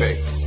Bay.